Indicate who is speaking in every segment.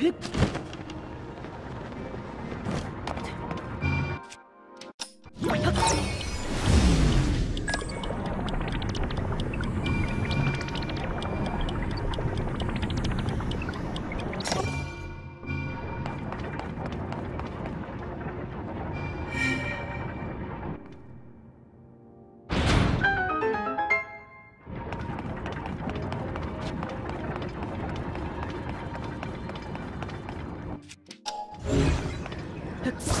Speaker 1: っ Let's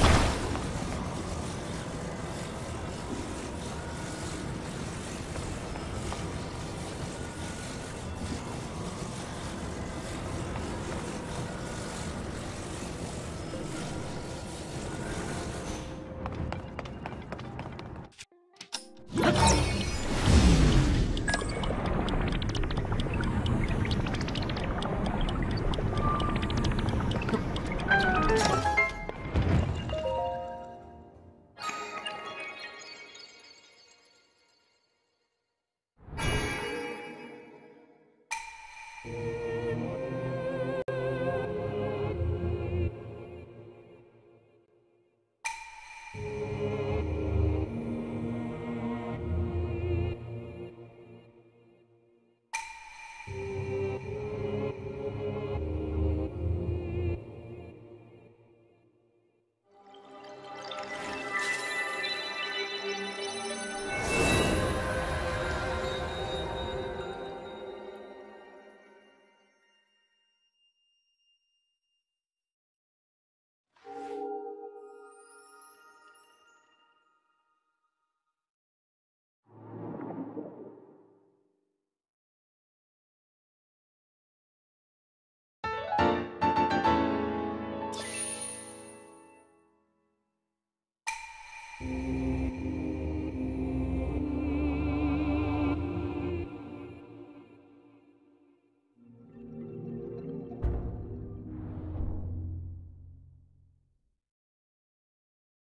Speaker 1: Mm-hmm.